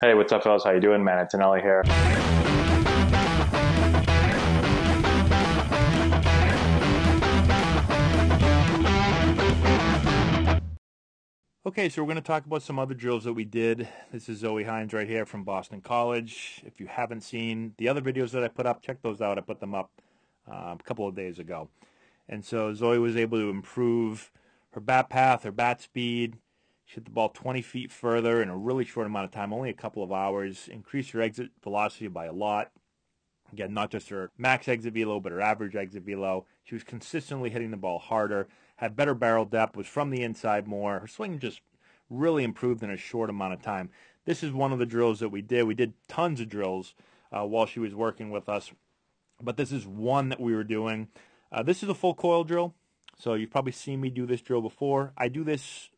Hey, what's up, fellas? How you doing, man? It's Antonelli here. Okay, so we're going to talk about some other drills that we did. This is Zoe Hines right here from Boston College. If you haven't seen the other videos that I put up, check those out. I put them up uh, a couple of days ago. And so Zoe was able to improve her bat path, her bat speed, she hit the ball 20 feet further in a really short amount of time, only a couple of hours. Increased her exit velocity by a lot. Again, not just her max exit velo, but her average exit velo. She was consistently hitting the ball harder, had better barrel depth, was from the inside more. Her swing just really improved in a short amount of time. This is one of the drills that we did. We did tons of drills uh, while she was working with us, but this is one that we were doing. Uh, this is a full coil drill, so you've probably seen me do this drill before. I do this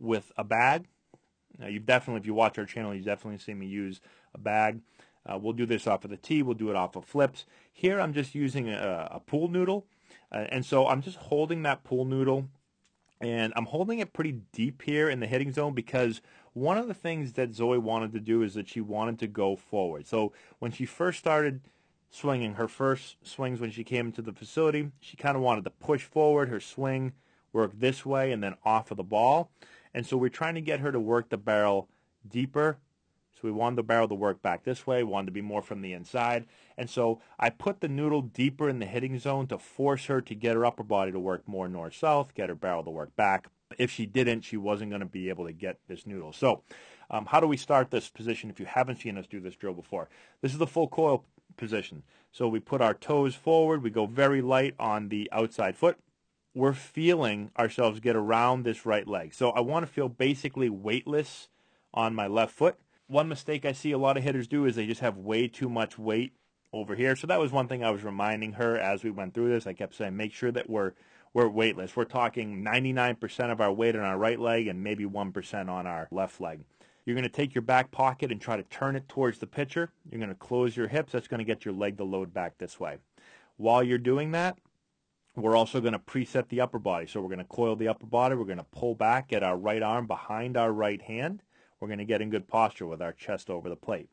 with a bag. Now, you definitely, if you watch our channel, you definitely see me use a bag. Uh, we'll do this off of the tee. We'll do it off of flips. Here, I'm just using a, a pool noodle. Uh, and so I'm just holding that pool noodle and I'm holding it pretty deep here in the hitting zone because one of the things that Zoe wanted to do is that she wanted to go forward. So when she first started swinging, her first swings when she came into the facility, she kind of wanted to push forward. Her swing work this way and then off of the ball. And so we're trying to get her to work the barrel deeper. So we wanted the barrel to work back this way, wanted to be more from the inside. And so I put the noodle deeper in the hitting zone to force her to get her upper body to work more north-south, get her barrel to work back. If she didn't, she wasn't going to be able to get this noodle. So um, how do we start this position if you haven't seen us do this drill before? This is the full coil position. So we put our toes forward. We go very light on the outside foot we're feeling ourselves get around this right leg. So I want to feel basically weightless on my left foot. One mistake I see a lot of hitters do is they just have way too much weight over here. So that was one thing I was reminding her as we went through this. I kept saying, make sure that we're we're weightless. We're talking 99% of our weight on our right leg and maybe 1% on our left leg. You're going to take your back pocket and try to turn it towards the pitcher. You're going to close your hips. That's going to get your leg to load back this way. While you're doing that, we're also going to preset the upper body. So we're going to coil the upper body. We're going to pull back, get our right arm behind our right hand. We're going to get in good posture with our chest over the plate.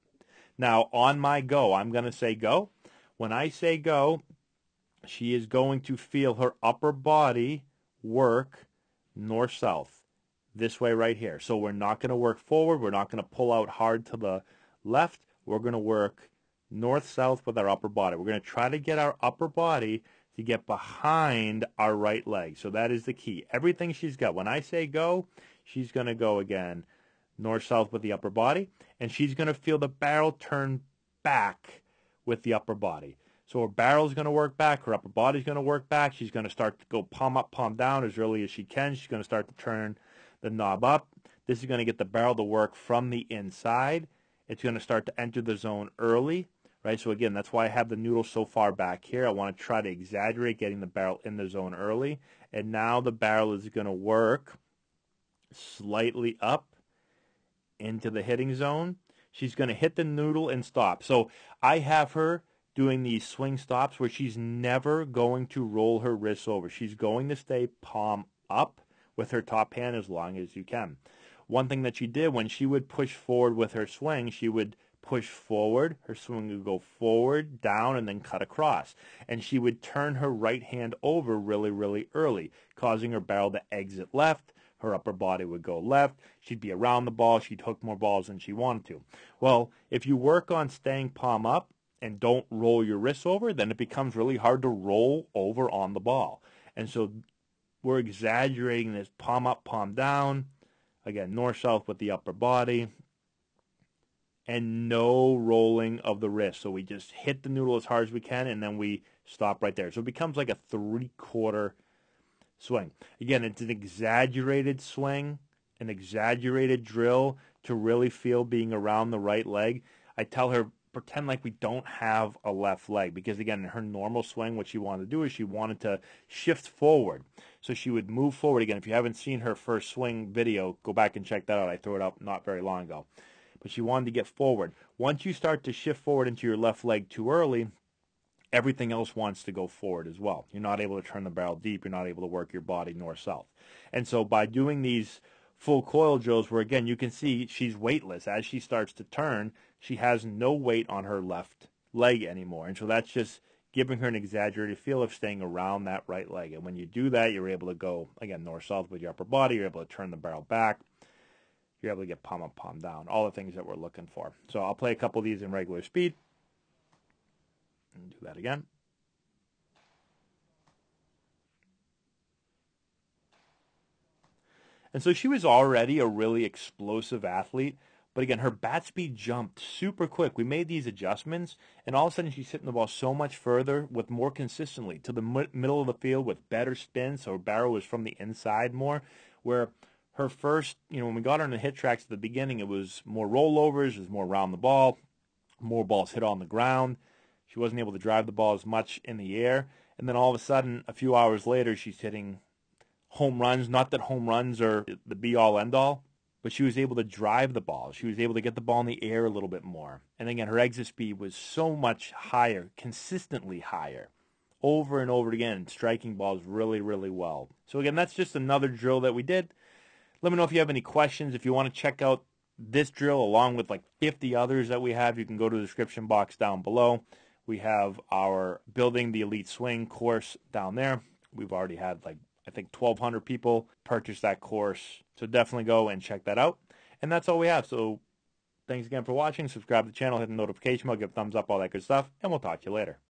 Now, on my go, I'm going to say go. When I say go, she is going to feel her upper body work north-south, this way right here. So we're not going to work forward. We're not going to pull out hard to the left. We're going to work north-south with our upper body. We're going to try to get our upper body to get behind our right leg. So that is the key. Everything she's got. When I say go, she's going to go again north-south with the upper body, and she's going to feel the barrel turn back with the upper body. So her barrel's going to work back, her upper body's going to work back. She's going to start to go palm up, palm down as early as she can. She's going to start to turn the knob up. This is going to get the barrel to work from the inside. It's going to start to enter the zone early right? So again, that's why I have the noodle so far back here. I want to try to exaggerate getting the barrel in the zone early. And now the barrel is going to work slightly up into the hitting zone. She's going to hit the noodle and stop. So I have her doing these swing stops where she's never going to roll her wrists over. She's going to stay palm up with her top hand as long as you can. One thing that she did when she would push forward with her swing, she would push forward. Her swing would go forward, down, and then cut across. And she would turn her right hand over really, really early, causing her barrel to exit left. Her upper body would go left. She'd be around the ball. She'd hook more balls than she wanted to. Well, if you work on staying palm up and don't roll your wrists over, then it becomes really hard to roll over on the ball. And so we're exaggerating this palm up, palm down. Again, north-south with the upper body and no rolling of the wrist. So we just hit the noodle as hard as we can, and then we stop right there. So it becomes like a three-quarter swing. Again, it's an exaggerated swing, an exaggerated drill to really feel being around the right leg. I tell her, pretend like we don't have a left leg because again in her normal swing what she wanted to do is she wanted to shift forward so she would move forward again if you haven't seen her first swing video go back and check that out i threw it up not very long ago but she wanted to get forward. Once you start to shift forward into your left leg too early, everything else wants to go forward as well. You're not able to turn the barrel deep. You're not able to work your body north-south. And so by doing these full coil drills where again you can see she's weightless as she starts to turn she has no weight on her left leg anymore and so that's just giving her an exaggerated feel of staying around that right leg and when you do that you're able to go again north south with your upper body you're able to turn the barrel back you're able to get palm up palm down all the things that we're looking for so I'll play a couple of these in regular speed and do that again And so she was already a really explosive athlete. But again, her bat speed jumped super quick. We made these adjustments, and all of a sudden she's hitting the ball so much further with more consistently to the middle of the field with better spin. So her barrel was from the inside more, where her first, you know, when we got her on the HitTrax at the beginning, it was more rollovers, it was more around the ball, more balls hit on the ground. She wasn't able to drive the ball as much in the air. And then all of a sudden, a few hours later, she's hitting home runs. Not that home runs are the be all end all, but she was able to drive the ball. She was able to get the ball in the air a little bit more. And again, her exit speed was so much higher, consistently higher, over and over again, striking balls really, really well. So again, that's just another drill that we did. Let me know if you have any questions. If you want to check out this drill along with like 50 others that we have, you can go to the description box down below. We have our Building the Elite Swing course down there. We've already had like I think 1,200 people purchased that course. So definitely go and check that out. And that's all we have. So thanks again for watching. Subscribe to the channel, hit the notification bell, give a thumbs up, all that good stuff. And we'll talk to you later.